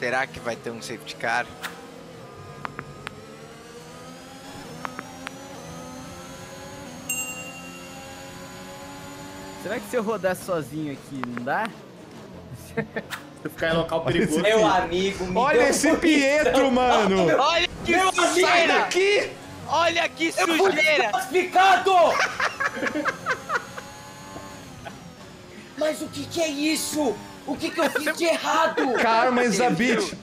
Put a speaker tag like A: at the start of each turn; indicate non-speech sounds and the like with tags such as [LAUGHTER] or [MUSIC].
A: Será que vai ter um safety car?
B: Será que se eu rodar sozinho aqui, não dá?
C: Se ficar em local perigoso.
D: Meu amigo, me
E: Olha
D: deu
E: esse. Pietro, mano!
A: Olha que
D: Meu amigo,
E: Sai
A: sujeira!
E: daqui!
A: Olha que
D: Eu
A: sujeira!
D: classificado! [LAUGHS] Mas o que que é isso? O que que eu fiz de errado?
E: Karma is a bitch.